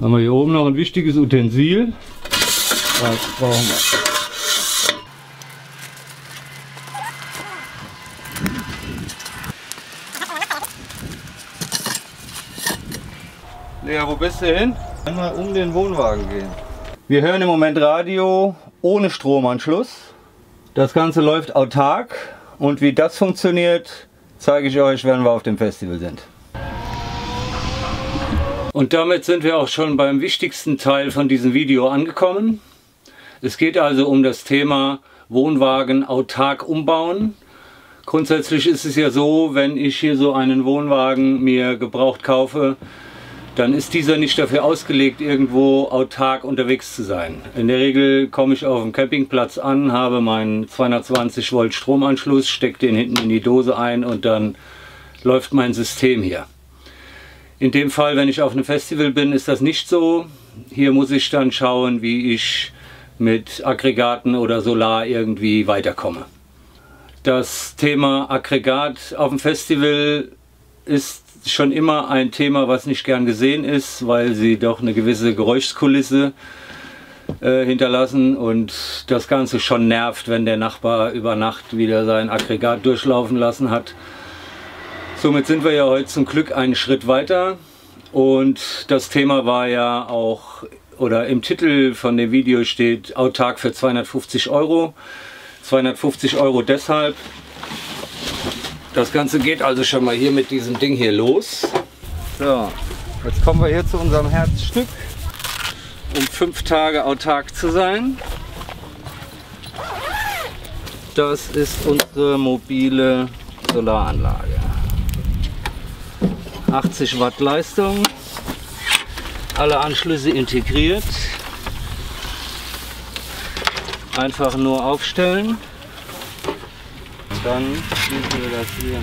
Haben wir hier oben noch ein wichtiges Utensil. Das brauchen wir. Lea, wo bist du hin? Einmal um den Wohnwagen gehen. Wir hören im Moment Radio ohne Stromanschluss. Das Ganze läuft autark und wie das funktioniert, zeige ich euch, wenn wir auf dem Festival sind. Und damit sind wir auch schon beim wichtigsten Teil von diesem Video angekommen. Es geht also um das Thema Wohnwagen autark umbauen. Grundsätzlich ist es ja so, wenn ich hier so einen Wohnwagen mir gebraucht kaufe, dann ist dieser nicht dafür ausgelegt, irgendwo autark unterwegs zu sein. In der Regel komme ich auf dem Campingplatz an, habe meinen 220 Volt Stromanschluss, stecke den hinten in die Dose ein und dann läuft mein System hier. In dem Fall, wenn ich auf einem Festival bin, ist das nicht so. Hier muss ich dann schauen, wie ich mit Aggregaten oder Solar irgendwie weiterkomme. Das Thema Aggregat auf dem Festival ist schon immer ein Thema, was nicht gern gesehen ist, weil sie doch eine gewisse Geräuschkulisse äh, hinterlassen und das Ganze schon nervt, wenn der Nachbar über Nacht wieder sein Aggregat durchlaufen lassen hat. Somit sind wir ja heute zum Glück einen Schritt weiter und das Thema war ja auch, oder im Titel von dem Video steht autark für 250 Euro. 250 Euro deshalb, das Ganze geht also schon mal hier mit diesem Ding hier los. So, jetzt kommen wir hier zu unserem Herzstück, um fünf Tage autark zu sein. Das ist unsere mobile Solaranlage. 80 Watt Leistung, alle Anschlüsse integriert. Einfach nur aufstellen dann schließen wir das hier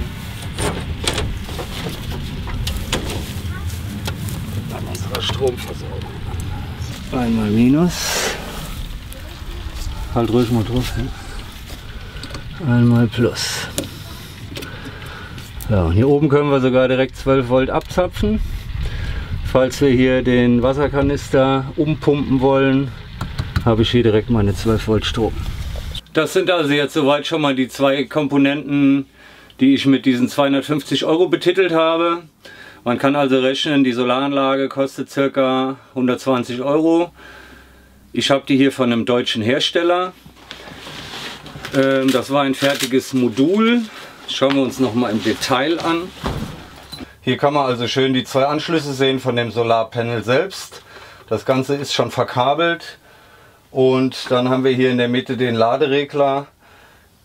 an unserer Stromversorgung. Einmal Minus. Halt ruhig mal drauf. Ne? Einmal Plus. Ja, hier oben können wir sogar direkt 12 Volt abzapfen. Falls wir hier den Wasserkanister umpumpen wollen, habe ich hier direkt meine 12 Volt Strom. Das sind also jetzt soweit schon mal die zwei Komponenten, die ich mit diesen 250 Euro betitelt habe. Man kann also rechnen, die Solaranlage kostet ca. 120 Euro. Ich habe die hier von einem deutschen Hersteller. Ähm, das war ein fertiges Modul. Schauen wir uns noch mal im Detail an. Hier kann man also schön die zwei Anschlüsse sehen von dem Solarpanel selbst. Das Ganze ist schon verkabelt. Und dann haben wir hier in der Mitte den Laderegler,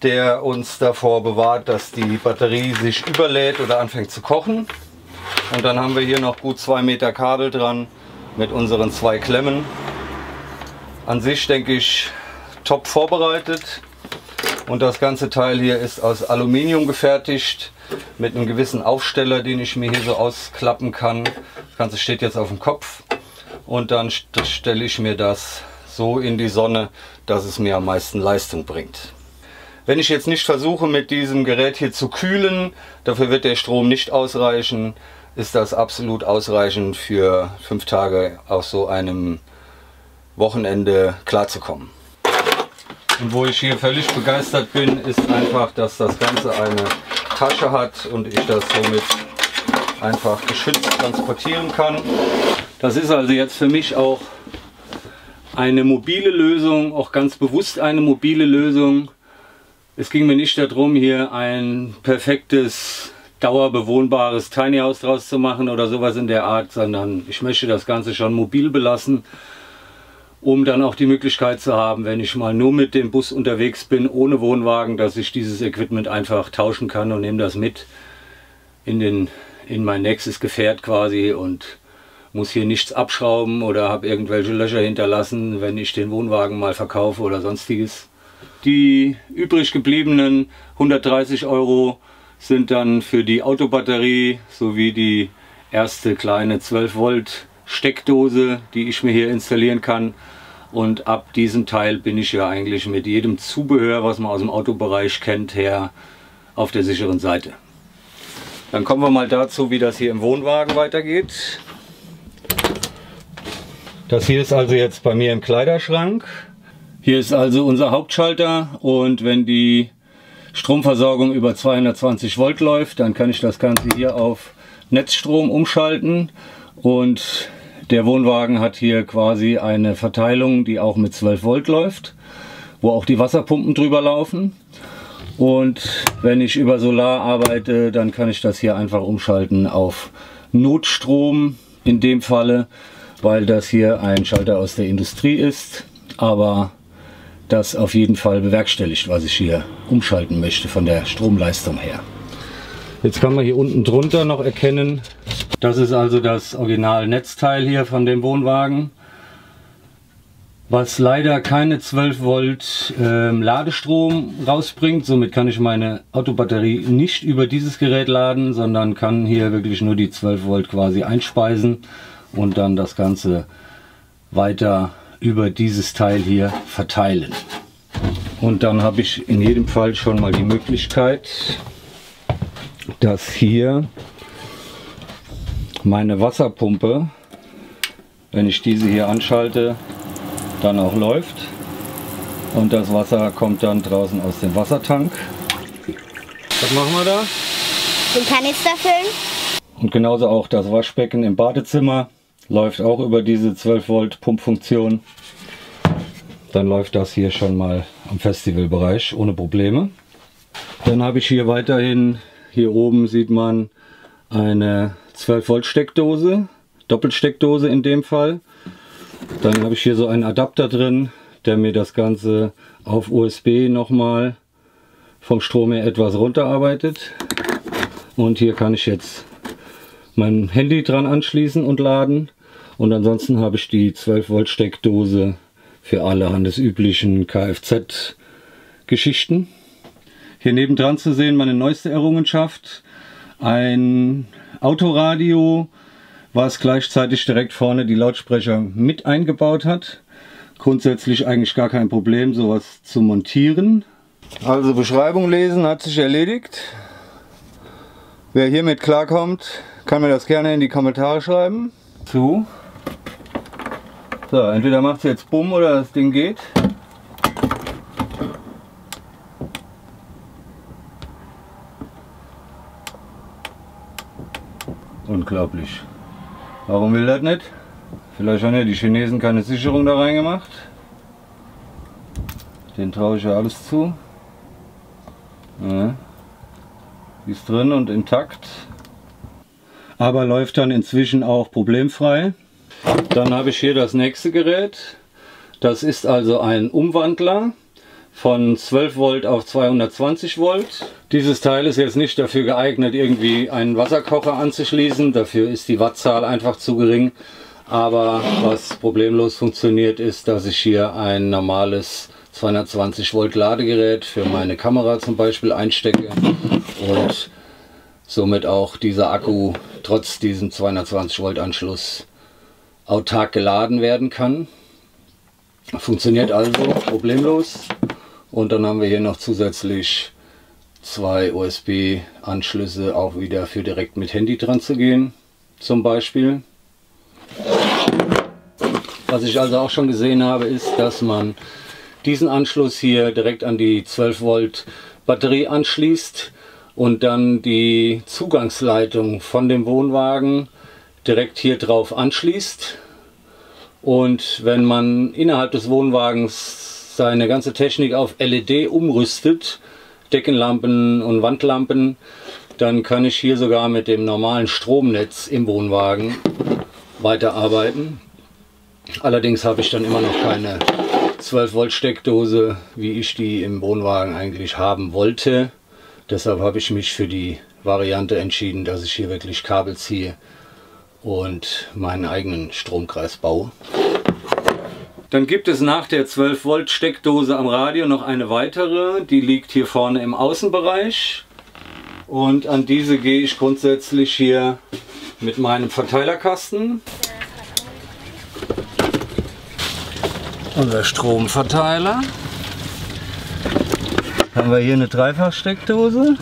der uns davor bewahrt, dass die Batterie sich überlädt oder anfängt zu kochen. Und dann haben wir hier noch gut zwei Meter Kabel dran mit unseren zwei Klemmen. An sich denke ich top vorbereitet. Und das ganze Teil hier ist aus Aluminium gefertigt mit einem gewissen Aufsteller, den ich mir hier so ausklappen kann. Das Ganze steht jetzt auf dem Kopf und dann stelle ich mir das so in die Sonne, dass es mir am meisten Leistung bringt. Wenn ich jetzt nicht versuche mit diesem Gerät hier zu kühlen, dafür wird der Strom nicht ausreichen, ist das absolut ausreichend für fünf Tage auf so einem Wochenende klarzukommen. Und wo ich hier völlig begeistert bin, ist einfach, dass das Ganze eine Tasche hat und ich das somit einfach geschützt transportieren kann. Das ist also jetzt für mich auch eine mobile Lösung, auch ganz bewusst eine mobile Lösung. Es ging mir nicht darum, hier ein perfektes, dauerbewohnbares Tiny House draus zu machen oder sowas in der Art, sondern ich möchte das Ganze schon mobil belassen, um dann auch die Möglichkeit zu haben, wenn ich mal nur mit dem Bus unterwegs bin, ohne Wohnwagen, dass ich dieses Equipment einfach tauschen kann und nehme das mit in, den, in mein nächstes Gefährt quasi und muss hier nichts abschrauben oder habe irgendwelche Löcher hinterlassen, wenn ich den Wohnwagen mal verkaufe oder sonstiges. Die übrig gebliebenen 130 Euro sind dann für die Autobatterie sowie die erste kleine 12 Volt Steckdose, die ich mir hier installieren kann. Und ab diesem Teil bin ich ja eigentlich mit jedem Zubehör, was man aus dem Autobereich kennt, her auf der sicheren Seite. Dann kommen wir mal dazu, wie das hier im Wohnwagen weitergeht. Das hier ist also jetzt bei mir im Kleiderschrank. Hier ist also unser Hauptschalter und wenn die Stromversorgung über 220 Volt läuft, dann kann ich das Ganze hier auf Netzstrom umschalten und der Wohnwagen hat hier quasi eine Verteilung, die auch mit 12 Volt läuft, wo auch die Wasserpumpen drüber laufen. Und wenn ich über Solar arbeite, dann kann ich das hier einfach umschalten auf Notstrom in dem Falle, weil das hier ein Schalter aus der Industrie ist. Aber das auf jeden Fall bewerkstelligt, was ich hier umschalten möchte von der Stromleistung her. Jetzt kann man hier unten drunter noch erkennen, das ist also das Original Netzteil hier von dem Wohnwagen, was leider keine 12 Volt ähm, Ladestrom rausbringt. Somit kann ich meine Autobatterie nicht über dieses Gerät laden, sondern kann hier wirklich nur die 12 Volt quasi einspeisen und dann das Ganze weiter über dieses Teil hier verteilen. Und dann habe ich in jedem Fall schon mal die Möglichkeit, dass hier meine Wasserpumpe, wenn ich diese hier anschalte, dann auch läuft. Und das Wasser kommt dann draußen aus dem Wassertank. Was machen wir da? Den Kanister füllen. Und genauso auch das Waschbecken im Badezimmer läuft auch über diese 12 Volt Pumpfunktion. Dann läuft das hier schon mal am Festivalbereich ohne Probleme. Dann habe ich hier weiterhin hier oben sieht man eine 12 Volt Steckdose, Doppelsteckdose in dem Fall. Dann habe ich hier so einen Adapter drin, der mir das Ganze auf USB nochmal vom Strom her etwas runterarbeitet. Und hier kann ich jetzt mein Handy dran anschließen und laden. Und ansonsten habe ich die 12 Volt Steckdose für alle handelsüblichen Kfz Geschichten. Hier nebendran zu sehen meine neueste Errungenschaft. Ein Autoradio, was gleichzeitig direkt vorne die Lautsprecher mit eingebaut hat. Grundsätzlich eigentlich gar kein Problem, sowas zu montieren. Also Beschreibung lesen hat sich erledigt. Wer hiermit klarkommt, kann mir das gerne in die Kommentare schreiben. Zu. So, entweder macht es jetzt Bumm oder das Ding geht. Unglaublich. Warum will das nicht? Vielleicht haben ja die Chinesen keine Sicherung da reingemacht. Den traue ich ja alles zu. Ja. Ist drin und intakt. Aber läuft dann inzwischen auch problemfrei. Dann habe ich hier das nächste Gerät. Das ist also ein Umwandler von 12 Volt auf 220 Volt. Dieses Teil ist jetzt nicht dafür geeignet, irgendwie einen Wasserkocher anzuschließen. Dafür ist die Wattzahl einfach zu gering. Aber was problemlos funktioniert, ist, dass ich hier ein normales 220 Volt Ladegerät für meine Kamera zum Beispiel einstecke und somit auch dieser Akku trotz diesem 220 Volt Anschluss autark geladen werden kann. Funktioniert also problemlos. Und dann haben wir hier noch zusätzlich zwei USB-Anschlüsse auch wieder für direkt mit Handy dran zu gehen, zum Beispiel. Was ich also auch schon gesehen habe, ist, dass man diesen Anschluss hier direkt an die 12 Volt Batterie anschließt und dann die Zugangsleitung von dem Wohnwagen direkt hier drauf anschließt. Und wenn man innerhalb des Wohnwagens seine ganze Technik auf LED umrüstet, Deckenlampen und Wandlampen, dann kann ich hier sogar mit dem normalen Stromnetz im Wohnwagen weiterarbeiten. Allerdings habe ich dann immer noch keine 12 Volt Steckdose, wie ich die im Wohnwagen eigentlich haben wollte. Deshalb habe ich mich für die Variante entschieden, dass ich hier wirklich Kabel ziehe und meinen eigenen Stromkreis baue. Dann gibt es nach der 12 Volt Steckdose am Radio noch eine weitere, die liegt hier vorne im Außenbereich. Und an diese gehe ich grundsätzlich hier mit meinem Verteilerkasten. Unser Stromverteiler. Haben wir hier eine Dreifachsteckdose,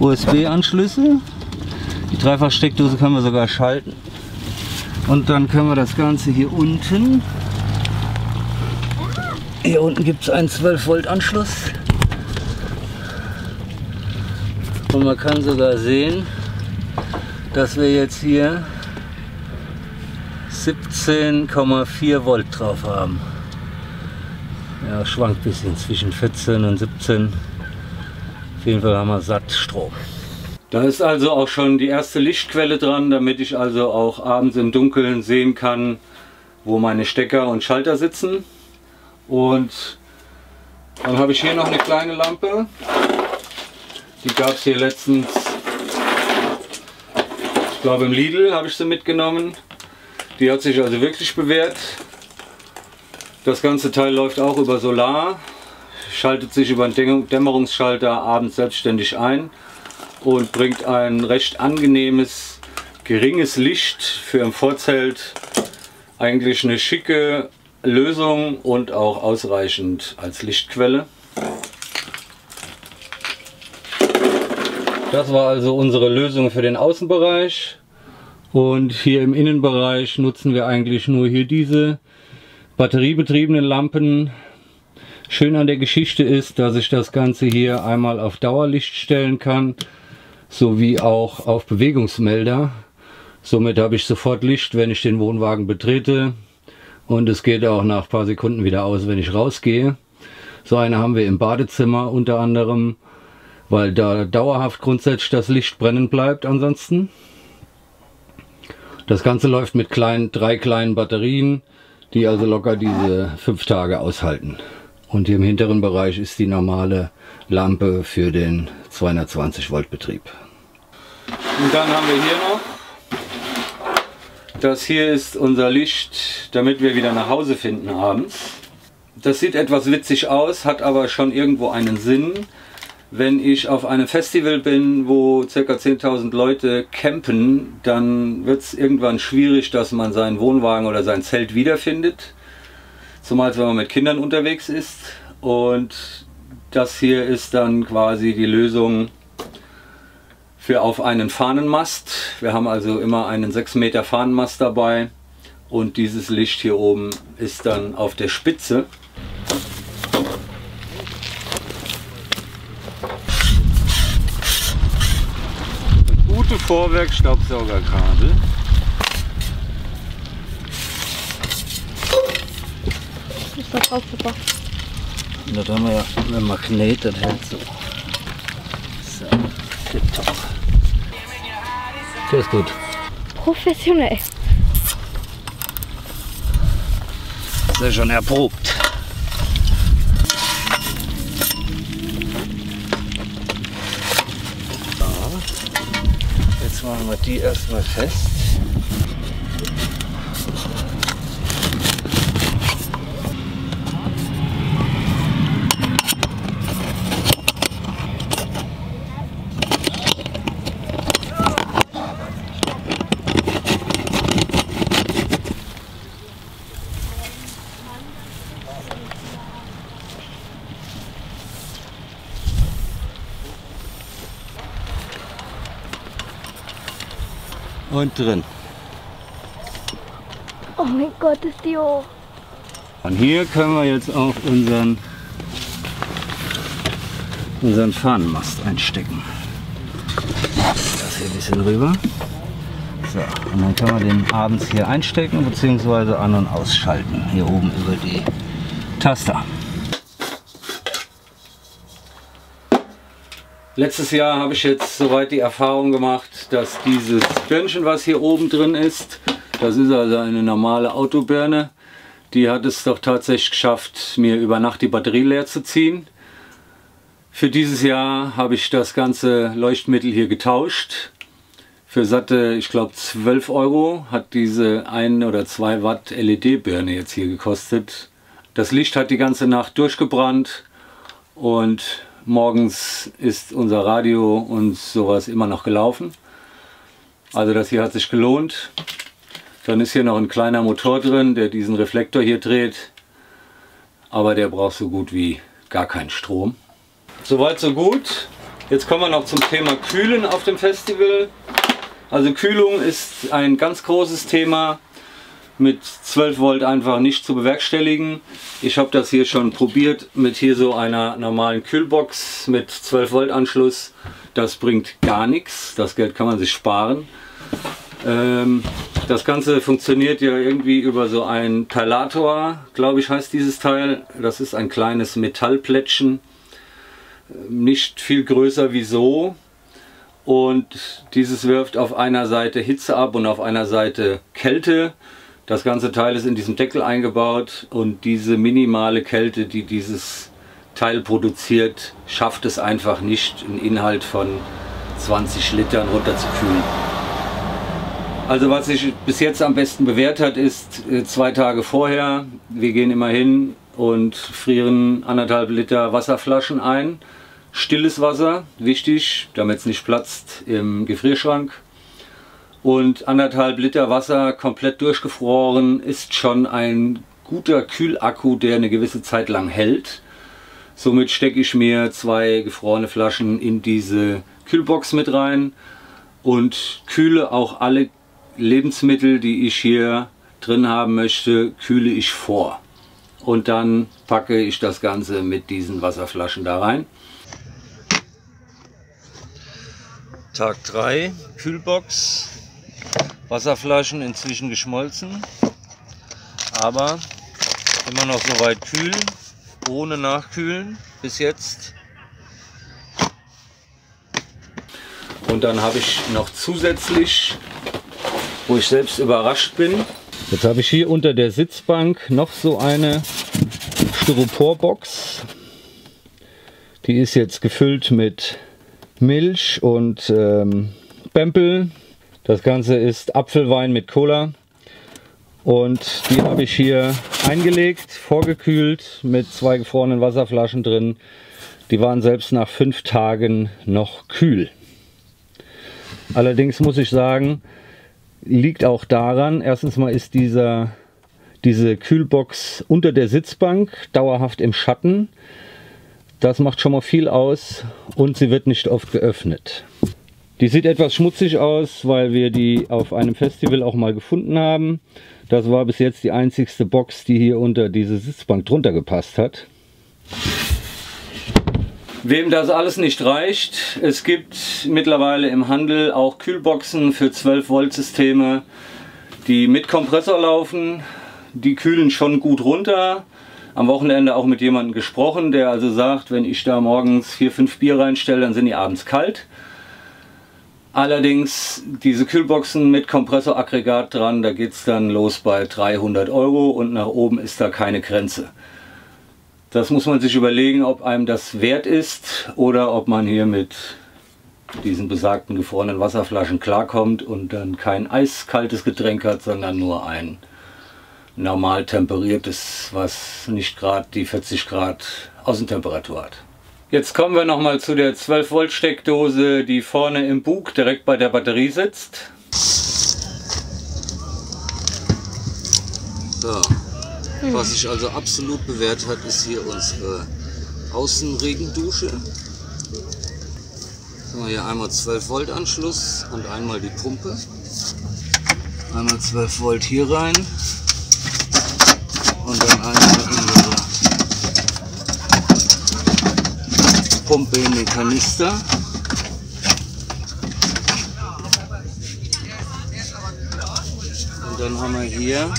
USB-Anschlüsse. Die Dreifachsteckdose können wir sogar schalten. Und dann können wir das Ganze hier unten. Hier unten gibt es einen 12 Volt Anschluss. Und man kann sogar sehen, dass wir jetzt hier 17,4 Volt drauf haben. Ja, schwankt ein bisschen zwischen 14 und 17. Auf jeden Fall haben wir satt Strom. Da ist also auch schon die erste Lichtquelle dran, damit ich also auch abends im Dunkeln sehen kann, wo meine Stecker und Schalter sitzen. Und dann habe ich hier noch eine kleine Lampe. Die gab es hier letztens, ich glaube im Lidl habe ich sie mitgenommen. Die hat sich also wirklich bewährt. Das ganze Teil läuft auch über Solar, schaltet sich über einen Dämmerungsschalter abends selbstständig ein und bringt ein recht angenehmes, geringes Licht für im Vorzelt. Eigentlich eine schicke Lösung und auch ausreichend als Lichtquelle. Das war also unsere Lösung für den Außenbereich. Und hier im Innenbereich nutzen wir eigentlich nur hier diese batteriebetriebenen Lampen. Schön an der Geschichte ist, dass ich das Ganze hier einmal auf Dauerlicht stellen kann sowie auch auf Bewegungsmelder. Somit habe ich sofort Licht, wenn ich den Wohnwagen betrete und es geht auch nach ein paar Sekunden wieder aus, wenn ich rausgehe. So eine haben wir im Badezimmer unter anderem, weil da dauerhaft grundsätzlich das Licht brennen bleibt ansonsten. Das Ganze läuft mit kleinen, drei kleinen Batterien, die also locker diese fünf Tage aushalten. Und hier im hinteren Bereich ist die normale Lampe für den 220 Volt Betrieb. Und dann haben wir hier noch, das hier ist unser Licht, damit wir wieder nach Hause finden abends. Das sieht etwas witzig aus, hat aber schon irgendwo einen Sinn. Wenn ich auf einem Festival bin, wo ca. 10.000 Leute campen, dann wird es irgendwann schwierig, dass man seinen Wohnwagen oder sein Zelt wiederfindet. Zumal wenn man mit Kindern unterwegs ist. Und das hier ist dann quasi die Lösung für auf einen Fahnenmast. Wir haben also immer einen 6 Meter Fahnenmast dabei und dieses Licht hier oben ist dann auf der Spitze. gute Vorwerk-Staubsaugerkabel. Ist da drauf, Papa? Das haben wir ja ein Magnet, das hält so. So, tipptopp. Der ist gut. Professionell. Sehr schon erprobt. So. Jetzt machen wir die erstmal fest. Und drin. Oh mein Gott, ist die hoch. Und hier können wir jetzt auch unseren, unseren Fahnenmast einstecken. Das hier ein bisschen rüber. So, und dann können wir den abends hier einstecken bzw. an- und ausschalten. Hier oben über die Taster. Letztes Jahr habe ich jetzt soweit die Erfahrung gemacht, dass dieses Birnchen, was hier oben drin ist, das ist also eine normale Autobirne, die hat es doch tatsächlich geschafft, mir über Nacht die Batterie leer zu ziehen. Für dieses Jahr habe ich das ganze Leuchtmittel hier getauscht. Für satte, ich glaube 12 Euro hat diese 1 oder 2 Watt LED-Birne jetzt hier gekostet. Das Licht hat die ganze Nacht durchgebrannt und Morgens ist unser Radio und sowas immer noch gelaufen. Also das hier hat sich gelohnt. Dann ist hier noch ein kleiner Motor drin, der diesen Reflektor hier dreht. Aber der braucht so gut wie gar keinen Strom. Soweit so gut. Jetzt kommen wir noch zum Thema Kühlen auf dem Festival. Also Kühlung ist ein ganz großes Thema. Mit 12 Volt einfach nicht zu bewerkstelligen. Ich habe das hier schon probiert mit hier so einer normalen Kühlbox mit 12 Volt Anschluss. Das bringt gar nichts. Das Geld kann man sich sparen. Ähm, das Ganze funktioniert ja irgendwie über so ein Teilator, glaube ich heißt dieses Teil. Das ist ein kleines Metallplättchen, nicht viel größer wie so. Und dieses wirft auf einer Seite Hitze ab und auf einer Seite Kälte. Das ganze Teil ist in diesem Deckel eingebaut und diese minimale Kälte, die dieses Teil produziert, schafft es einfach nicht, einen Inhalt von 20 Litern runterzukühlen. Also was sich bis jetzt am besten bewährt hat, ist äh, zwei Tage vorher. Wir gehen immer hin und frieren anderthalb Liter Wasserflaschen ein. Stilles Wasser, wichtig, damit es nicht platzt im Gefrierschrank. Und anderthalb Liter Wasser komplett durchgefroren ist schon ein guter Kühlakku, der eine gewisse Zeit lang hält. Somit stecke ich mir zwei gefrorene Flaschen in diese Kühlbox mit rein und kühle auch alle Lebensmittel, die ich hier drin haben möchte, kühle ich vor. Und dann packe ich das Ganze mit diesen Wasserflaschen da rein. Tag 3, Kühlbox, Wasserflaschen inzwischen geschmolzen, aber immer noch so weit kühl, ohne Nachkühlen bis jetzt. Und dann habe ich noch zusätzlich wo ich selbst überrascht bin. Jetzt habe ich hier unter der Sitzbank noch so eine Styroporbox. Die ist jetzt gefüllt mit Milch und ähm, Bempel. Das Ganze ist Apfelwein mit Cola. Und die habe ich hier eingelegt, vorgekühlt mit zwei gefrorenen Wasserflaschen drin. Die waren selbst nach fünf Tagen noch kühl. Allerdings muss ich sagen, liegt auch daran, erstens mal ist dieser, diese Kühlbox unter der Sitzbank dauerhaft im Schatten. Das macht schon mal viel aus und sie wird nicht oft geöffnet. Die sieht etwas schmutzig aus, weil wir die auf einem Festival auch mal gefunden haben. Das war bis jetzt die einzigste Box, die hier unter diese Sitzbank drunter gepasst hat. Wem das alles nicht reicht, es gibt mittlerweile im Handel auch Kühlboxen für 12 Volt Systeme, die mit Kompressor laufen. Die kühlen schon gut runter. Am Wochenende auch mit jemandem gesprochen, der also sagt, wenn ich da morgens 4-5 Bier reinstelle, dann sind die abends kalt. Allerdings diese Kühlboxen mit Kompressoraggregat dran, da geht es dann los bei 300 Euro und nach oben ist da keine Grenze. Das muss man sich überlegen, ob einem das wert ist oder ob man hier mit diesen besagten gefrorenen Wasserflaschen klarkommt und dann kein eiskaltes Getränk hat, sondern nur ein normal temperiertes, was nicht gerade die 40 Grad Außentemperatur hat. Jetzt kommen wir nochmal zu der 12 Volt Steckdose, die vorne im Bug direkt bei der Batterie sitzt. So. Hm. Was sich also absolut bewährt hat, ist hier unsere Außenregendusche. Haben wir hier einmal 12 Volt Anschluss und einmal die Pumpe. Einmal 12 Volt hier rein und dann einmal unsere Pumpe in den Kanister. Und dann haben wir hier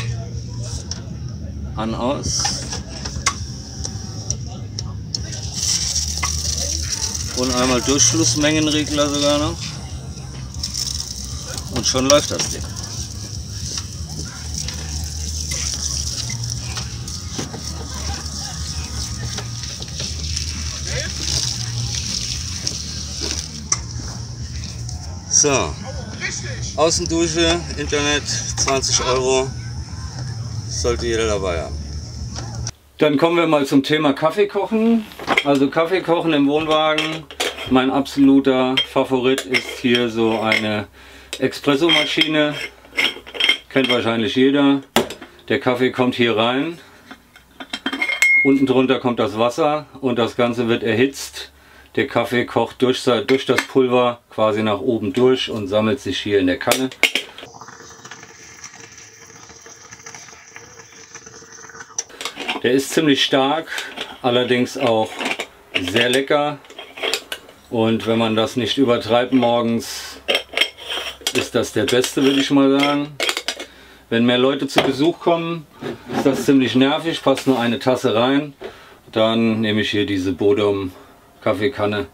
an aus. Und einmal Durchflussmengenregler sogar noch. Und schon läuft das Ding. So, Außendusche, Internet, 20 Euro sollte jeder dabei haben. Dann kommen wir mal zum Thema Kaffee kochen. Also Kaffee kochen im Wohnwagen. Mein absoluter Favorit ist hier so eine Espresso-Maschine. Kennt wahrscheinlich jeder. Der Kaffee kommt hier rein. Unten drunter kommt das Wasser und das Ganze wird erhitzt. Der Kaffee kocht durch, durch das Pulver quasi nach oben durch und sammelt sich hier in der Kanne. Der ist ziemlich stark, allerdings auch sehr lecker. Und wenn man das nicht übertreibt morgens, ist das der beste, würde ich mal sagen. Wenn mehr Leute zu Besuch kommen, ist das ziemlich nervig. Passt nur eine Tasse rein. Dann nehme ich hier diese Bodum Kaffeekanne.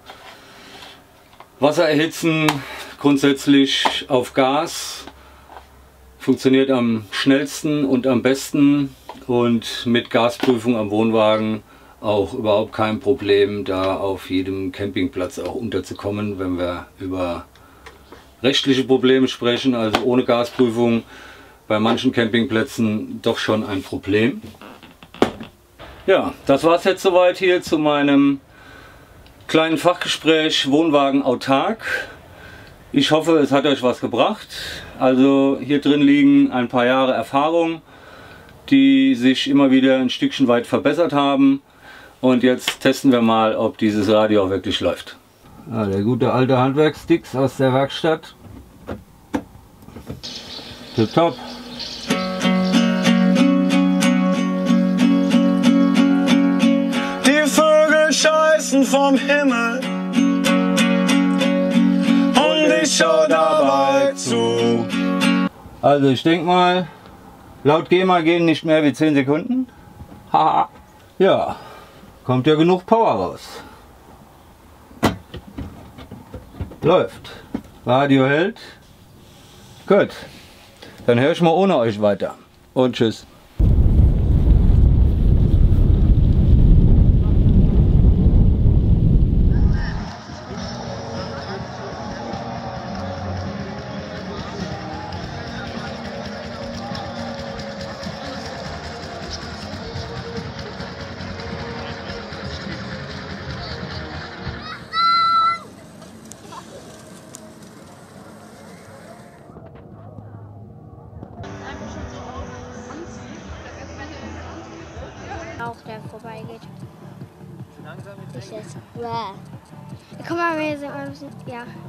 Wasser erhitzen grundsätzlich auf Gas. Funktioniert am schnellsten und am besten und mit Gasprüfung am Wohnwagen auch überhaupt kein Problem, da auf jedem Campingplatz auch unterzukommen, wenn wir über rechtliche Probleme sprechen. Also ohne Gasprüfung bei manchen Campingplätzen doch schon ein Problem. Ja, das war es jetzt soweit hier zu meinem kleinen Fachgespräch Wohnwagen autark. Ich hoffe, es hat euch was gebracht. Also hier drin liegen ein paar Jahre Erfahrung, die sich immer wieder ein Stückchen weit verbessert haben. Und jetzt testen wir mal, ob dieses Radio auch wirklich läuft. Ja, der gute alte Handwerkssticks aus der Werkstatt. Tipptopp. Scheißen vom Himmel und ich schau dabei zu. Also ich denke mal, laut GEMA gehen nicht mehr wie 10 Sekunden. Haha. ja, kommt ja genug Power raus. Läuft. Radio hält. Gut. Dann höre ich mal ohne euch weiter. Und tschüss. Ich